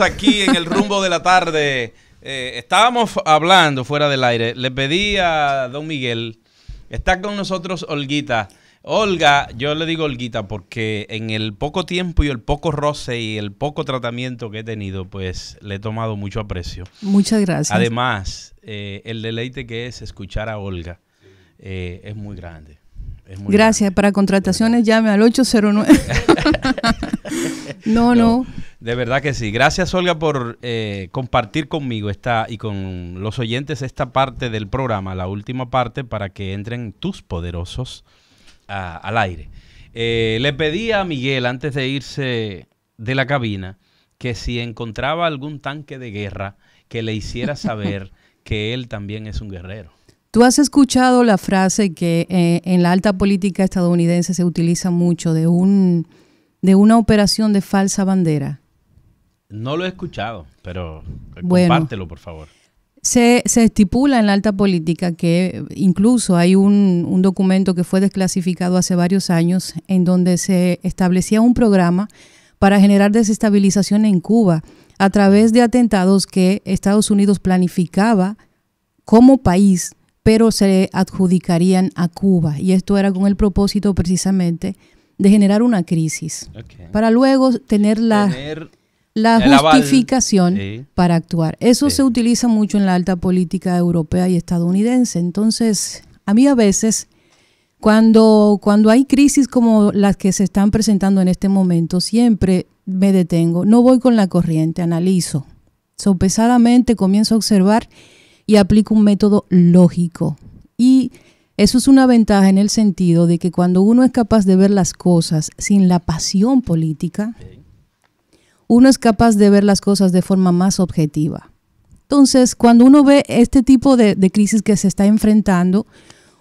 aquí en el rumbo de la tarde. Eh, estábamos hablando fuera del aire. Le pedí a don Miguel, está con nosotros Olguita. Olga, yo le digo Olguita porque en el poco tiempo y el poco roce y el poco tratamiento que he tenido, pues le he tomado mucho aprecio. Muchas gracias. Además, eh, el deleite que es escuchar a Olga eh, es muy grande. Gracias. Para contrataciones llame al 809. no, no, De verdad que sí. Gracias, Olga, por eh, compartir conmigo esta y con los oyentes esta parte del programa, la última parte, para que entren tus poderosos al aire. Eh, le pedí a Miguel, antes de irse de la cabina, que si encontraba algún tanque de guerra, que le hiciera saber que él también es un guerrero. Tú has escuchado la frase que eh, en la alta política estadounidense se utiliza mucho de un de una operación de falsa bandera. No lo he escuchado, pero compártelo, por favor. Se, estipula en la alta política que incluso hay un, un, documento que fue desclasificado hace varios años en donde se establecía un programa para generar desestabilización en Cuba a través de atentados que Estados Unidos planificaba como país pero se adjudicarían a Cuba. Y esto era con el propósito precisamente de generar una crisis, para luego tener la, la justificación para actuar. Eso se utiliza mucho en la alta política europea y estadounidense. Entonces, a mí a veces, cuando, cuando hay crisis como las que se están presentando en este momento, siempre me detengo, no voy con la corriente, analizo. Sopesadamente comienzo a observar y aplica un método lógico. Y eso es una ventaja en el sentido de que cuando uno es capaz de ver las cosas sin la pasión política, uno es capaz de ver las cosas de forma más objetiva. Entonces, cuando uno ve este tipo de, crisis que se está enfrentando,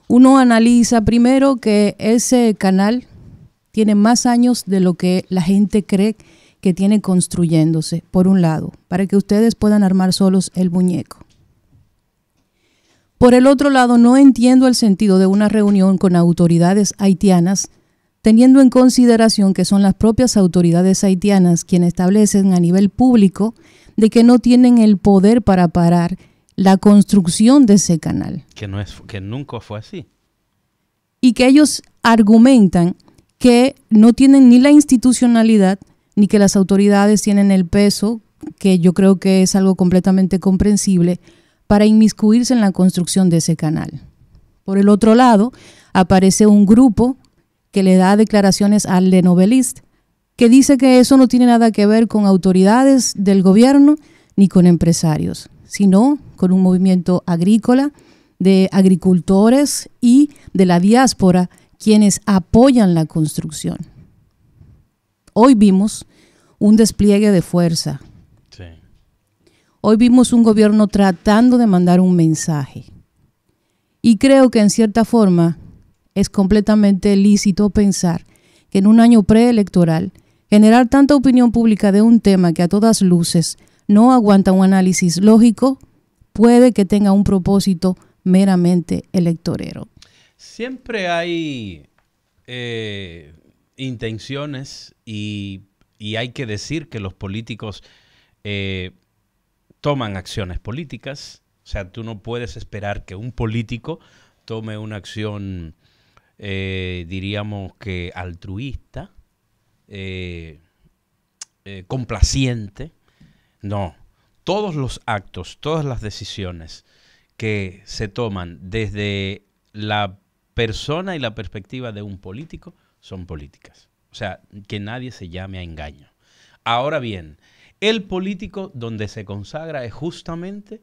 uno analiza primero que ese canal tiene más años de lo que la gente cree que tiene construyéndose, por un lado, para que ustedes puedan armar solos el muñeco. Por el otro lado, no entiendo el sentido de una reunión con autoridades haitianas, teniendo en consideración que son las propias autoridades haitianas quienes establecen a nivel público de que no tienen el poder para parar la construcción de ese canal. Que, no es, que nunca fue así. Y que ellos argumentan que no tienen ni la institucionalidad ni que las autoridades tienen el peso, que yo creo que es algo completamente comprensible, para inmiscuirse en la construcción de ese canal. Por el otro lado, aparece un grupo que le da declaraciones al Le Novelist, que dice que eso no tiene nada que ver con autoridades del gobierno ni con empresarios, sino con un movimiento agrícola de agricultores y de la diáspora quienes apoyan la construcción. Hoy vimos un despliegue de fuerza, Hoy vimos un gobierno tratando de mandar un mensaje. Y creo que en cierta forma es completamente lícito pensar que en un año preelectoral generar tanta opinión pública de un tema que a todas luces no aguanta un análisis lógico puede que tenga un propósito meramente electorero. Siempre hay eh, intenciones y, hay que decir que los políticos eh, toman acciones políticas. O sea, tú no puedes esperar que un político tome una acción, eh, diríamos que altruista, eh, eh, complaciente. No, todos los actos, todas las decisiones que se toman desde la persona y la perspectiva de un político son políticas. O sea, que nadie se llame a engaño. Ahora bien, el político donde se consagra es justamente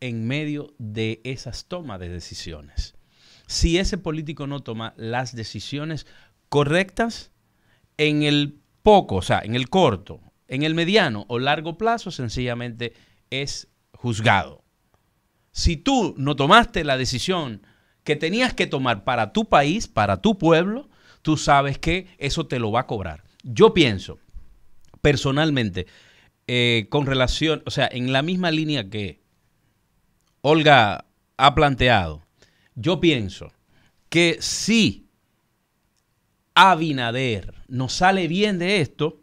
en medio de esas tomas de decisiones. Si ese político no toma las decisiones correctas en el poco, o sea, en el corto, en el mediano o largo plazo, sencillamente es juzgado. Si tú no tomaste la decisión que tenías que tomar para tu país, para tu pueblo, tú sabes que eso te lo va a cobrar. Yo pienso, personalmente, eh, con relación, o sea, en la misma línea que Olga ha planteado, yo pienso que si Abinader nos sale bien de esto,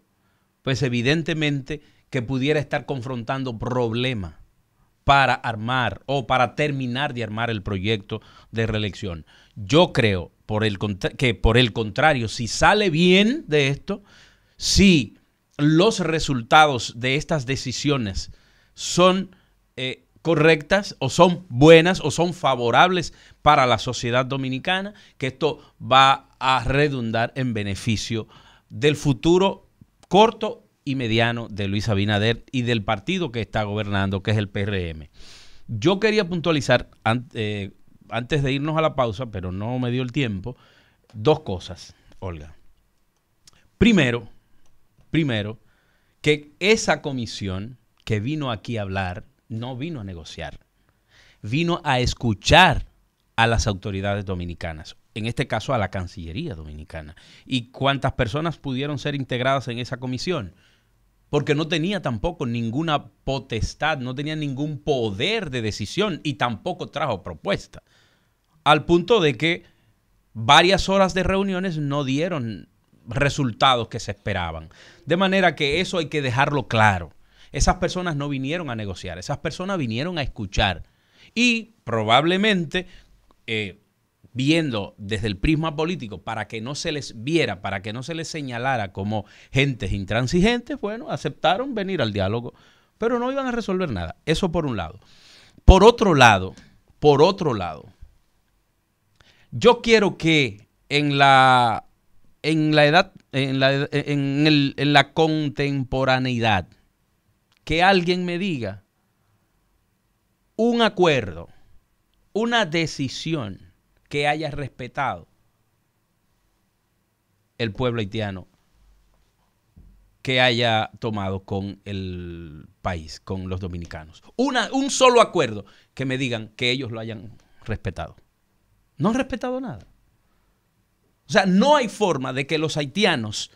pues evidentemente que pudiera estar confrontando problemas para armar o para terminar de armar el proyecto de reelección. Yo creo que por el contrario, si sale bien de esto, si los resultados de estas decisiones son eh, correctas o son buenas o son favorables para la sociedad dominicana, que esto va a redundar en beneficio del futuro corto y mediano de Luis Abinader y del partido que está gobernando, que es el PRM. Yo quería puntualizar, eh, antes de irnos a la pausa, pero no me dio el tiempo, dos cosas, Olga. Primero, primero, que esa comisión que vino aquí a hablar, no vino a negociar, vino a escuchar a las autoridades dominicanas, en este caso a la Cancillería Dominicana. ¿Y cuántas personas pudieron ser integradas en esa comisión? Porque no tenía tampoco ninguna potestad, no tenía ningún poder de decisión y tampoco trajo propuesta. Al punto de que varias horas de reuniones no dieron resultados que se esperaban. De manera que eso hay que dejarlo claro. Esas personas no vinieron a negociar, esas personas vinieron a escuchar. Y probablemente, eh, viendo desde el prisma político, para que no se les viera, para que no se les señalara como gentes intransigentes, bueno, aceptaron venir al diálogo, pero no iban a resolver nada. Eso por un lado. Por otro lado, por otro lado, yo quiero que en la, en la edad, en la, en, el, en la contemporaneidad, que alguien me diga un acuerdo, una decisión que haya respetado el pueblo haitiano que haya tomado con el país, con los dominicanos. Una, un solo acuerdo que me digan que ellos lo hayan respetado. No han respetado nada. O sea, no hay forma de que los haitianos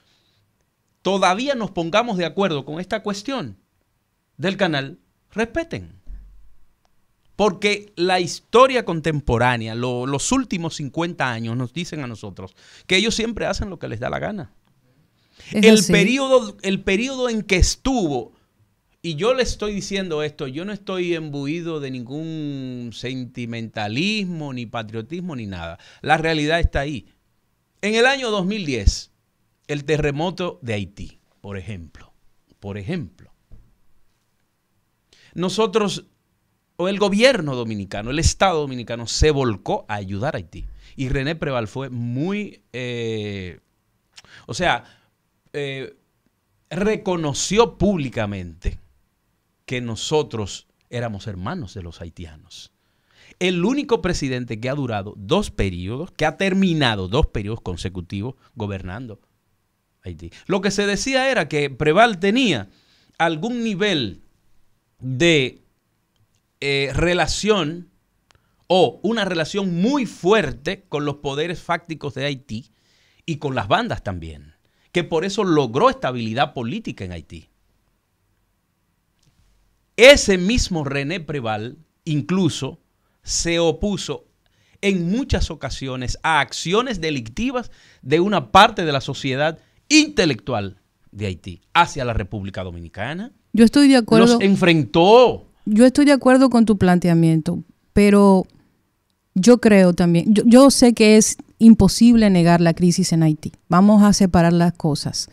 todavía nos pongamos de acuerdo con esta cuestión del canal, respeten. Porque la historia contemporánea, los últimos 50 años nos dicen a nosotros que ellos siempre hacen lo que les da la gana. el periodo, el periodo en que estuvo y yo le estoy diciendo esto, yo no estoy embuido de ningún sentimentalismo, ni patriotismo, ni nada. La realidad está ahí. En el año 2010, el terremoto de Haití, por ejemplo, por ejemplo, nosotros, o el gobierno dominicano, el Estado dominicano, se volcó a ayudar a Haití. Y René Preval fue muy, eh, o sea, eh, reconoció públicamente que nosotros éramos hermanos de los haitianos. El único presidente que ha durado dos periodos, que ha terminado dos periodos consecutivos gobernando Haití. Lo que se decía era que Preval tenía algún nivel de eh, relación o una relación muy fuerte con los poderes fácticos de Haití y con las bandas también, que por eso logró estabilidad política en Haití. Ese mismo René Preval incluso se opuso en muchas ocasiones a acciones delictivas de una parte de la sociedad intelectual de Haití hacia la República Dominicana. Yo estoy de acuerdo. Los enfrentó. Yo estoy de acuerdo con tu planteamiento, pero yo creo también, yo, sé que es imposible negar la crisis en Haití. Vamos a separar las cosas.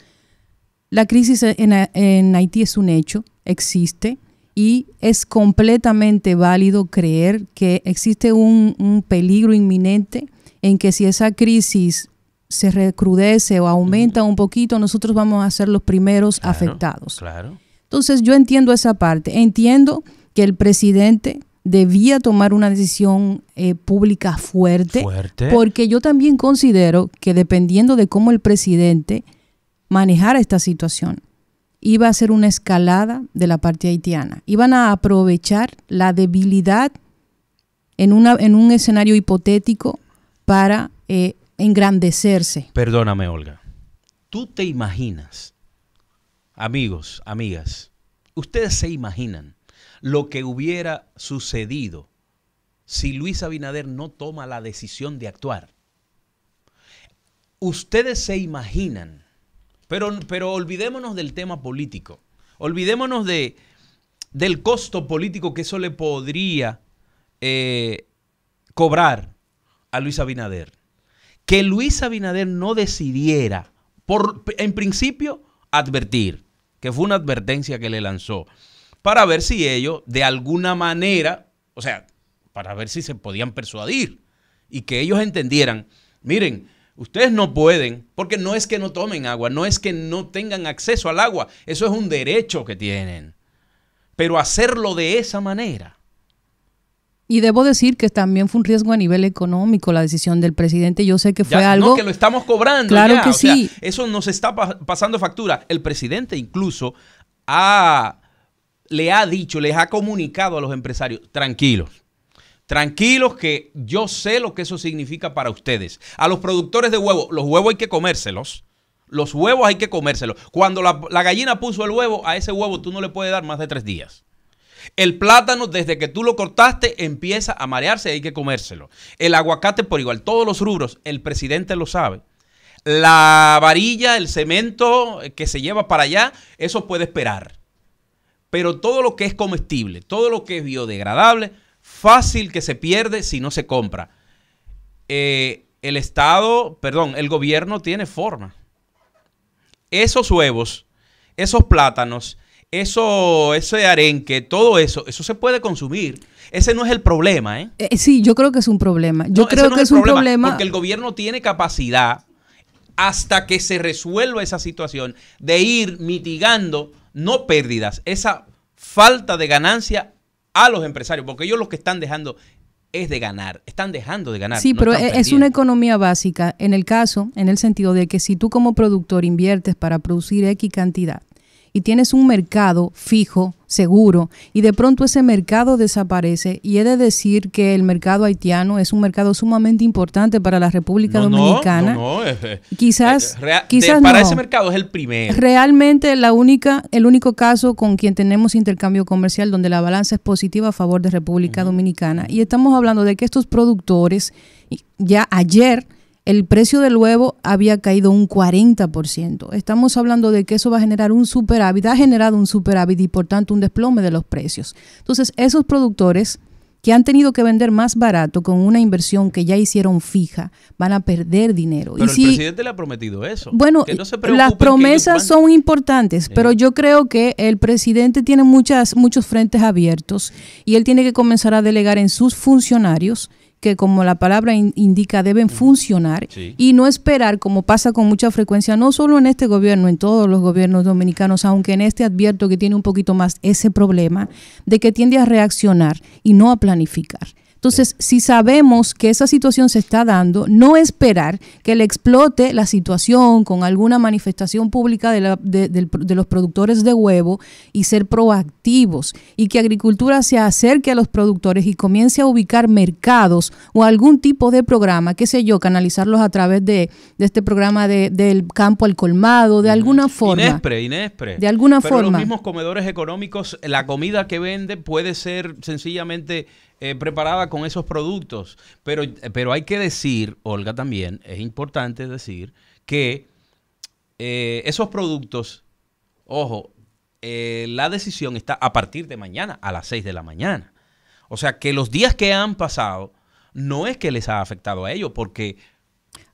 La crisis en, en Haití es un hecho, existe y es completamente válido creer que existe un, peligro inminente en que si esa crisis se recrudece o aumenta un poquito, nosotros vamos a ser los primeros afectados. Claro. Entonces yo entiendo esa parte. Entiendo que el presidente debía tomar una decisión eh, pública fuerte, fuerte, porque yo también considero que dependiendo de cómo el presidente manejara esta situación, iba a ser una escalada de la parte haitiana. Iban a aprovechar la debilidad en, un escenario hipotético para eh, engrandecerse. Perdóname, Olga. ¿Tú te imaginas, amigos, amigas, ustedes se imaginan lo que hubiera sucedido si Luis Abinader no toma la decisión de actuar? Ustedes se imaginan pero, olvidémonos del tema político. olvidémonos de, del costo político que eso le podría eh, cobrar a Luis Abinader. Que Luis Abinader no decidiera, por, en principio, advertir, que fue una advertencia que le lanzó, para ver si ellos, de alguna manera, o sea, para ver si se podían persuadir y que ellos entendieran, miren, ustedes no pueden, porque no es que no tomen agua, no es que no tengan acceso al agua, eso es un derecho que tienen, pero hacerlo de esa manera. Y debo decir que también fue un riesgo a nivel económico la decisión del presidente. Yo sé que fue algo. No, que lo estamos cobrando. Claro que sí. eso nos está pasando factura. El presidente incluso ha, le ha dicho, les ha comunicado a los empresarios, tranquilos, Tranquilos que yo sé lo que eso significa para ustedes. A los productores de huevos, los huevos hay que comérselos. Los huevos hay que comérselos. Cuando la, gallina puso el huevo, a ese huevo tú no le puedes dar más de tres días. El plátano, desde que tú lo cortaste, empieza a marearse y hay que comérselo. El aguacate por igual, todos los rubros, el presidente lo sabe. La varilla, el cemento que se lleva para allá, eso puede esperar. Pero todo lo que es comestible, todo lo que es biodegradable, fácil que se pierde si no se compra. Eh, el Estado, perdón, el gobierno tiene forma. Esos huevos, esos plátanos, eso, ese arenque, todo eso, eso se puede consumir. Ese no es el problema, ¿eh? eh sí, yo creo que es un problema. Yo creo que es, un problema. Porque el gobierno tiene capacidad, hasta que se resuelva esa situación, de ir mitigando, no pérdidas, esa falta de ganancia a los empresarios, porque ellos lo que están dejando es de ganar, están dejando de ganar. Sí, pero es una economía básica en el caso, en el sentido de que si tú como productor inviertes para producir X cantidad y tienes un mercado fijo, seguro, y de pronto ese mercado desaparece, y he de decir que el mercado haitiano es un mercado sumamente importante para la República Dominicana. No, no, quizás, eh, quizás para ese mercado es el primero. Realmente la única, el único caso con quien tenemos intercambio comercial donde la balanza es positiva a favor de República Dominicana. Y estamos hablando de que estos productores ya ayer el precio del huevo había caído un 40%. Estamos hablando de que eso va a generar un superávit, ha generado un superávit y por tanto un desplome de los precios. Entonces, esos productores que han tenido que vender más barato con una inversión que ya hicieron fija, van a perder dinero. Pero el presidente le ha prometido eso. Bueno, las promesas son importantes, pero yo creo que el presidente tiene muchas, muchos frentes abiertos y él tiene que comenzar a delegar en sus funcionarios que como la palabra indica deben funcionar y no esperar como pasa con mucha frecuencia, no solo en este gobierno, en todos los gobiernos dominicanos, aunque en este advierto que tiene un poquito más ese problema de que tiende a reaccionar y no a planificar. Entonces, si sabemos que esa situación se está dando, no esperar que le explote la situación con alguna manifestación pública de, los productores de huevo y ser proactivos y que agricultura se acerque a los productores y comience a ubicar mercados o algún tipo de programa, qué sé yo, canalizarlos a través de, este programa del campo al colmado, de alguna forma. Inespre, Inespre. De alguna forma. Los mismos comedores económicos, la comida que vende puede ser sencillamente eh, preparada con esos productos. Pero, pero hay que decir, Olga, también, es importante decir que eh, esos productos, ojo, eh, la decisión está a partir de mañana, a las 6 de la mañana. O sea que los días que han pasado no es que les ha afectado a ellos, porque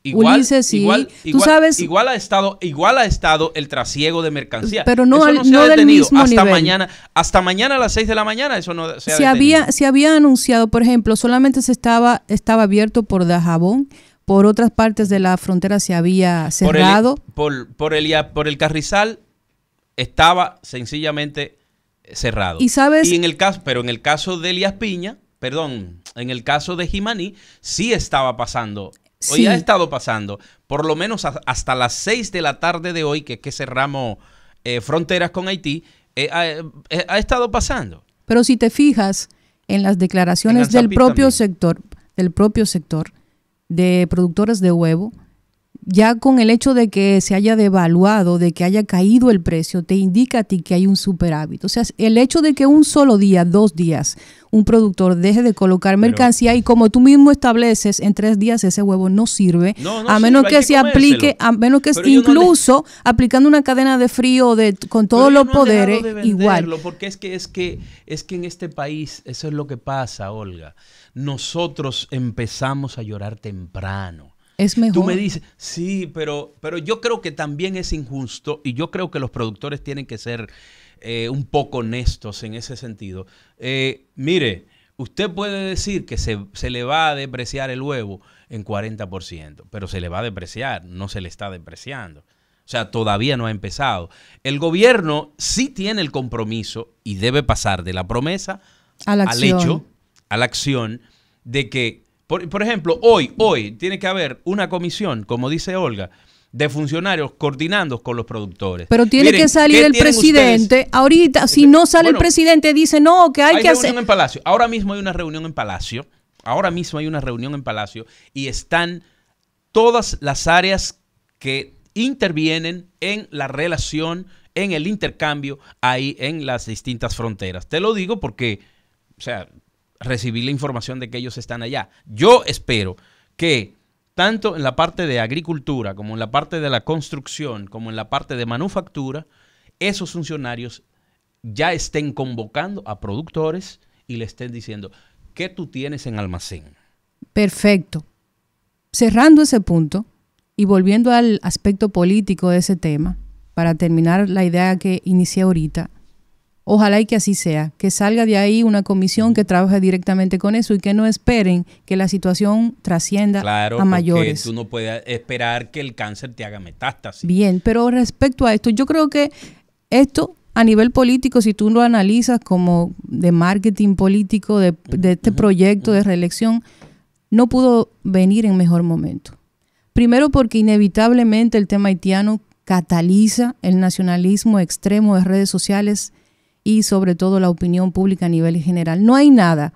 Igual, igual, Tú sabes, igual ha estado, igual ha estado el trasiego de mercancía. Pero no, no, se ha detenido hasta mañana, hasta mañana a las 6 de la mañana, eso no se, ha había, se había anunciado, por ejemplo, solamente se estaba, estaba abierto por Dajabón, por otras partes de la frontera se había cerrado. Por el, por, el, por el Carrizal estaba sencillamente cerrado. Y sabes. Y en el caso, pero en el caso de Elías Piña, perdón, en el caso de Jimaní, sí estaba pasando Hoy ha estado pasando, por lo menos hasta las 6 de la tarde de hoy, que es que cerramos eh, fronteras con Haití, eh, eh, ha, estado pasando. Pero si te fijas en las declaraciones del propio sector, del propio sector de productores de huevo, ya con el hecho de que se haya devaluado, de que haya caído el precio, te indica a ti que hay un superávit. O sea, el hecho de que un solo día, dos días, un productor deje de colocar mercancía y como tú mismo estableces, en tres días ese huevo no sirve, a menos que, se aplique, a menos que incluso aplicando una cadena de frío de, con todos los poderes, igual. Porque es que, es, que, es que en este país eso es lo que pasa, Olga. Nosotros empezamos a llorar temprano es mejor. Tú me dices, sí, pero, pero yo creo que también es injusto y yo creo que los productores tienen que ser eh, un poco honestos en ese sentido. Eh, mire, usted puede decir que se, se, le va a depreciar el huevo en 40%, pero se le va a depreciar, no se le está depreciando. O sea, todavía no ha empezado. El gobierno sí tiene el compromiso y debe pasar de la promesa al hecho, a la acción de que por, ejemplo, hoy, hoy tiene que haber una comisión, como dice Olga, de funcionarios coordinando con los productores. Pero tiene que salir el presidente. Ahorita, si no sale el presidente, dice no, que hay, que hacer. en Palacio. Ahora mismo hay una reunión en Palacio. Ahora mismo hay una reunión en Palacio y están todas las áreas que intervienen en la relación, en el intercambio ahí en las distintas fronteras. Te lo digo porque, o sea, recibir la información de que ellos están allá. Yo espero que tanto en la parte de agricultura como en la parte de la construcción, como en la parte de manufactura, esos funcionarios ya estén convocando a productores y le estén diciendo, ¿qué tú tienes en almacén? Perfecto. Cerrando ese punto y volviendo al aspecto político de ese tema, para terminar la idea que inicié ahorita, Ojalá y que así sea, que salga de ahí una comisión que trabaje directamente con eso y que no esperen que la situación trascienda a mayores. Tú no puedes esperar que el cáncer te haga metástasis. Bien, pero respecto a esto, yo creo que esto a nivel político, si tú lo analizas como de marketing político de, este proyecto de reelección, no pudo venir en mejor momento. Primero porque inevitablemente el tema haitiano cataliza el nacionalismo extremo de redes sociales y sobre todo la opinión pública a nivel general. No hay nada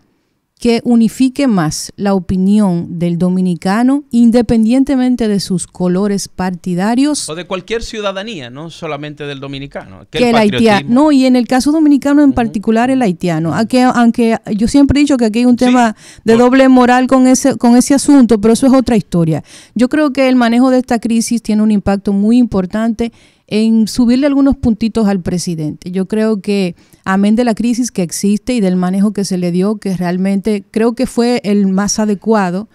que unifique más la opinión del dominicano independientemente de sus colores partidarios. O de cualquier ciudadanía, no solamente del dominicano. Que, el, haitiano. No, y en el caso dominicano en particular el haitiano. Aunque, aunque yo siempre he dicho que aquí hay un tema de doble moral con ese, con ese asunto, pero eso es otra historia. Yo creo que el manejo de esta crisis tiene un impacto muy importante en subirle algunos puntitos al presidente. Yo creo que, amén de la crisis que existe y del manejo que se le dio, que realmente creo que fue el más adecuado,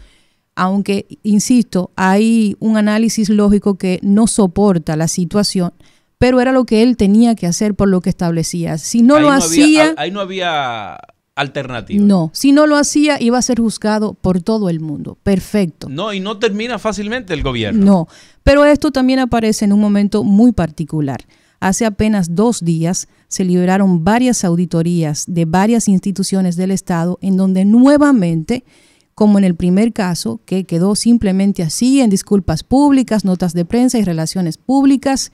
aunque, insisto, hay un análisis lógico que no soporta la situación, pero era lo que él tenía que hacer por lo que establecía. Si no lo hacía... ahí no había alternativa. No, si no lo hacía iba a ser juzgado por todo el mundo. Perfecto. No, y no termina fácilmente el gobierno. No, pero esto también aparece en un momento muy particular. Hace apenas dos días se liberaron varias auditorías de varias instituciones del Estado en donde nuevamente, como en el primer caso, que quedó simplemente así en disculpas públicas, notas de prensa y relaciones públicas,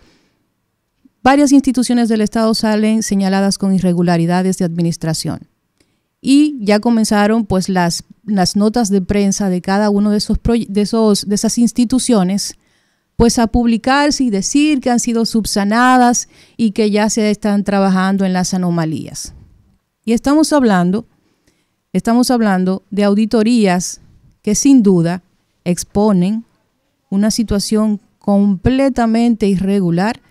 varias instituciones del Estado salen señaladas con irregularidades de administración y ya comenzaron pues las, las notas de prensa de cada uno de esos, de esos de esas instituciones pues a publicarse y decir que han sido subsanadas y que ya se están trabajando en las anomalías. Y estamos hablando estamos hablando de auditorías que sin duda exponen una situación completamente irregular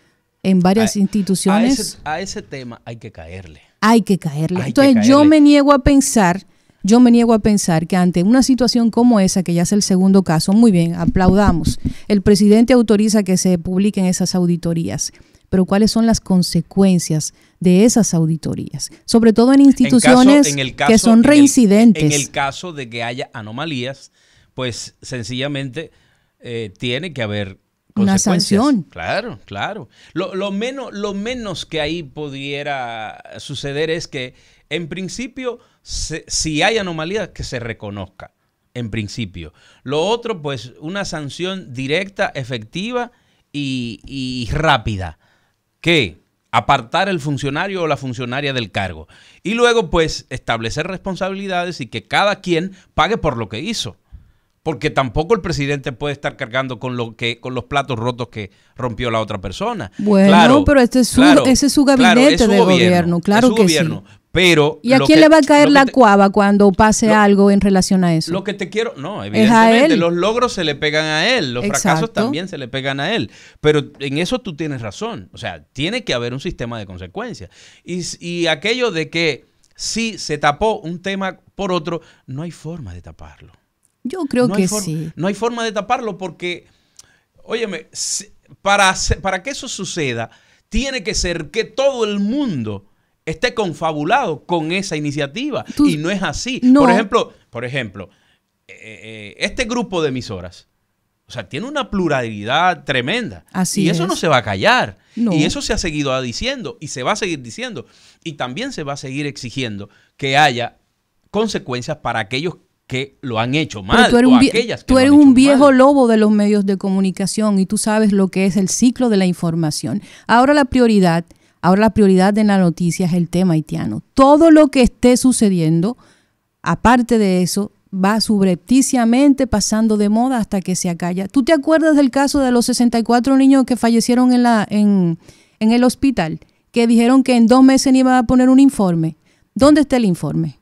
en varias instituciones. a ese tema hay que caerle hay que caerle. Entonces yo me niego a pensar, yo me niego a pensar que ante una situación como esa, que ya es el segundo caso, muy bien, aplaudamos. El presidente autoriza que se publiquen esas auditorías, pero ¿cuáles son las consecuencias de esas auditorías? Sobre todo en instituciones que son reincidentes. En el, caso de que haya anomalías, pues sencillamente eh, tiene que haber una sanción. Claro, claro. Lo, menos, lo menos que ahí pudiera suceder es que, en principio, si hay anomalías, que se reconozca. En principio. Lo otro, pues, una sanción directa, efectiva y, y rápida. Que apartar el funcionario o la funcionaria del cargo. Y luego, pues, establecer responsabilidades y que cada quien pague por lo que hizo. Porque tampoco el presidente puede estar cargando con lo que con los platos rotos que rompió la otra persona. Bueno, pero este es su, ese es su gabinete de gobierno, claro que sí. Pero ¿Y a quién le va a caer la cuava cuando pase algo en relación a eso? Lo que te quiero, no, evidentemente los logros se le pegan a él, los fracasos también se le pegan a él. Pero en eso tú tienes razón. O sea, tiene que haber un sistema de consecuencias. Y, y aquello de que si se tapó un tema por otro, no hay forma de taparlo. Yo creo que sí. No hay forma de taparlo porque, óyeme, para, para que eso suceda, tiene que ser que todo el mundo esté confabulado con esa iniciativa. y no es así. Por ejemplo, por ejemplo eh, eh, este grupo de emisoras, o sea, tiene una pluralidad tremenda. Así y eso no se va a callar. Y eso se ha seguido diciendo y se va a seguir diciendo. Y también se va a seguir exigiendo que haya consecuencias para aquellos que lo han hecho mal. tú eres un, tú eres un viejo lobo de los medios de comunicación y tú sabes lo que es el ciclo de la información. Ahora la prioridad Ahora la prioridad en la noticia es el tema haitiano. Todo lo que esté sucediendo, aparte de eso, va subrepticiamente pasando de moda hasta que se acalla. ¿Tú te acuerdas del caso de los 64 niños que fallecieron en, la, en, en el hospital? Que dijeron que en dos meses iban a poner un informe. ¿Dónde está el informe?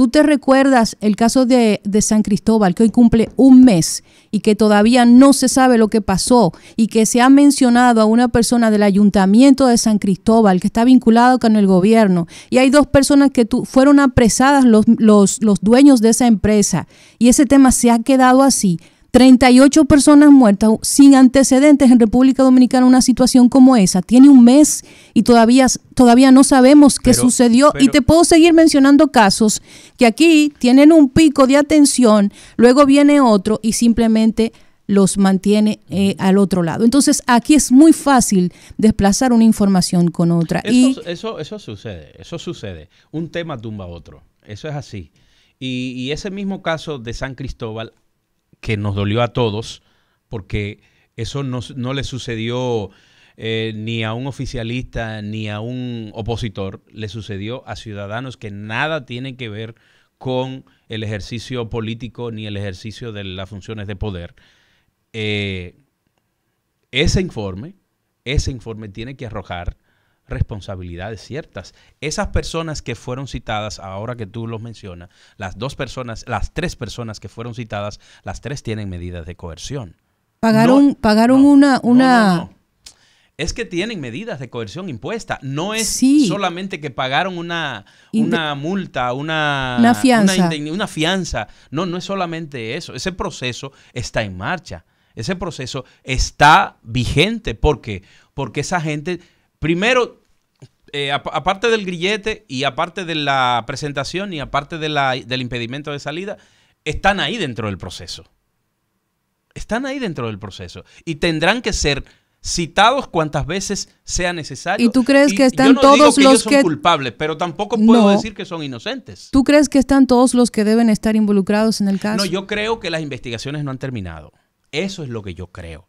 ¿Tú te recuerdas el caso de, San Cristóbal, que hoy cumple un mes y que todavía no se sabe lo que pasó y que se ha mencionado a una persona del ayuntamiento de San Cristóbal que está vinculado con el gobierno y hay dos personas que fueron apresadas los, los, los dueños de esa empresa y ese tema se ha quedado así? 38 personas muertas sin antecedentes en República Dominicana, una situación como esa. Tiene un mes y todavía, todavía no sabemos qué sucedió. y te puedo seguir mencionando casos que aquí tienen un pico de atención, luego viene otro y simplemente los mantiene eh, al otro lado. Entonces, aquí es muy fácil desplazar una información con otra. Eso, y, eso, eso sucede, eso sucede. Un tema tumba otro. Eso es así. Y, y, ese mismo caso de San Cristóbal que nos dolió a todos, porque eso no, le sucedió eh, ni a un oficialista ni a un opositor, le sucedió a ciudadanos que nada tienen que ver con el ejercicio político ni el ejercicio de las funciones de poder. Eh, ese informe, ese informe tiene que arrojar responsabilidades ciertas. Esas personas que fueron citadas, ahora que tú los mencionas, las dos personas, las tres personas que fueron citadas, las tres tienen medidas de coerción. Pagaron, pagaron una, una... es que tienen medidas de coerción impuesta. No es solamente que pagaron una, una multa, una, una fianza. una fianza. No, no es solamente eso. Ese proceso está en marcha. Ese proceso está vigente. ¿Por qué? Porque esa gente, primero, eh, aparte del grillete y aparte de la presentación y aparte de la, del impedimento de salida, están ahí dentro del proceso. Están ahí dentro del proceso. Y tendrán que ser citados cuantas veces sea necesario. ¿Y tú crees que están todos los ellos son culpables, pero tampoco puedo decir que son inocentes. ¿Tú crees que están todos los que deben estar involucrados en el caso? No, yo creo que las investigaciones no han terminado. Eso es lo que yo creo.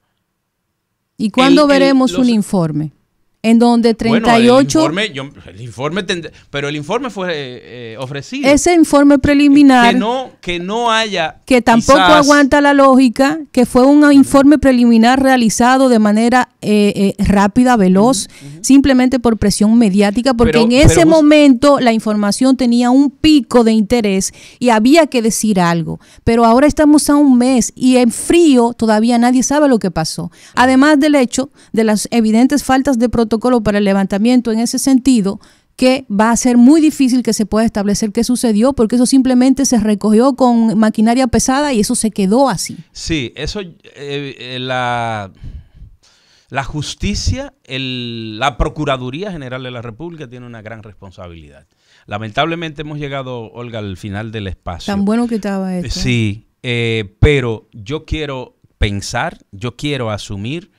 ¿Y cuándo veremos un informe? En donde 38... Bueno, el informe, pero el informe fue eh, ofrecido. Ese informe preliminar... Que no, que no haya... Que tampoco aguanta la lógica, que fue un informe preliminar realizado de manera eh, eh, rápida, veloz, simplemente por presión mediática, porque en ese momento la información tenía un pico de interés y había que decir algo. Pero ahora estamos a un mes y en frío todavía nadie sabe lo que pasó. Además del hecho de las evidentes faltas de protección protocolo para el levantamiento en ese sentido que va a ser muy difícil que se pueda establecer qué sucedió, porque eso simplemente se recogió con maquinaria pesada y eso se quedó así. Sí, eso, eh, eh, la, la justicia, la Procuraduría General de la República tiene una gran responsabilidad. Lamentablemente hemos llegado, Olga, al final del espacio. Tan bueno que estaba esto. ¿eh? Sí, pero yo quiero pensar, yo quiero asumir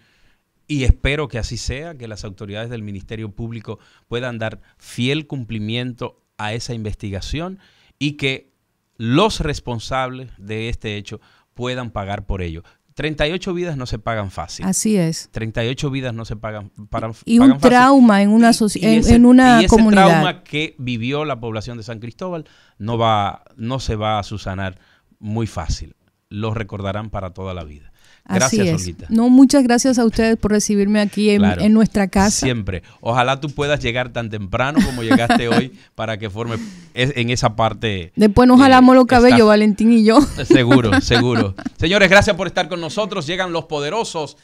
y espero que así sea, que las autoridades del Ministerio Público puedan dar fiel cumplimiento a esa investigación y que los responsables de este hecho puedan pagar por ello. 38 vidas no se pagan fácil. Así es. 38 vidas no se pagan, para, y un trauma en una, en, una y ese trauma que vivió la población de San Cristóbal no, va, no se va a susanar muy fácil. lo recordarán para toda la vida. Gracias, Así Olguita. No, muchas gracias a ustedes por recibirme aquí en, nuestra casa. Siempre. Ojalá tú puedas llegar tan temprano como llegaste hoy para que forme en esa parte. Después nos jalamos los cabellos, Valentín y yo. Seguro, seguro. Señores, gracias por estar con nosotros. Llegan los poderosos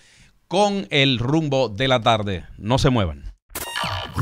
con el rumbo de la tarde. No se muevan.